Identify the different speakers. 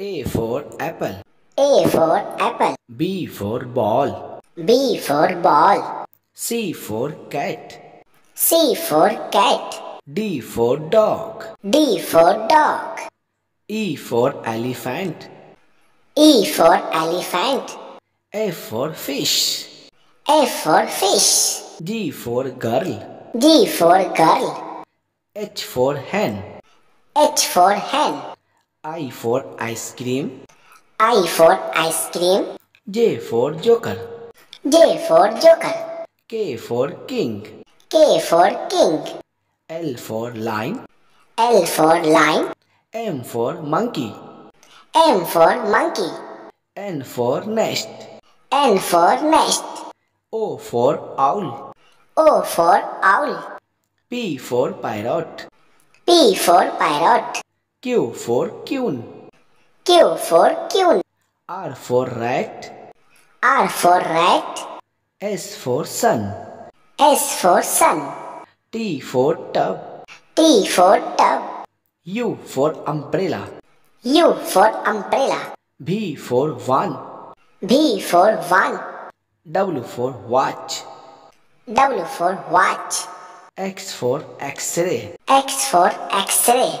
Speaker 1: A for apple.
Speaker 2: A for apple.
Speaker 1: B for ball.
Speaker 2: B for ball.
Speaker 1: C for cat.
Speaker 2: C for cat.
Speaker 1: D for dog.
Speaker 2: D for dog.
Speaker 1: E for elephant.
Speaker 2: E for elephant.
Speaker 1: F for fish.
Speaker 2: F for fish.
Speaker 1: G for girl.
Speaker 2: G for girl.
Speaker 1: H for hen.
Speaker 2: H for hen.
Speaker 1: I for ice cream.
Speaker 2: I for ice cream.
Speaker 1: J for joker.
Speaker 2: J for joker.
Speaker 1: K for king.
Speaker 2: K for king.
Speaker 1: L for lion.
Speaker 2: L for lion.
Speaker 1: M for monkey.
Speaker 2: M for monkey.
Speaker 1: N for nest.
Speaker 2: N for nest.
Speaker 1: O for owl.
Speaker 2: O for owl.
Speaker 1: P for pirate.
Speaker 2: P for parrot.
Speaker 1: Q for queen.
Speaker 2: Q for queen.
Speaker 1: R for rat.
Speaker 2: R for rat.
Speaker 1: S for sun.
Speaker 2: S for sun.
Speaker 1: T for tub.
Speaker 2: T for tub.
Speaker 1: U for umbrella.
Speaker 2: U for umbrella.
Speaker 1: B for one.
Speaker 2: B for one.
Speaker 1: W for watch.
Speaker 2: W for watch.
Speaker 1: X for x-ray.
Speaker 2: X for x-ray.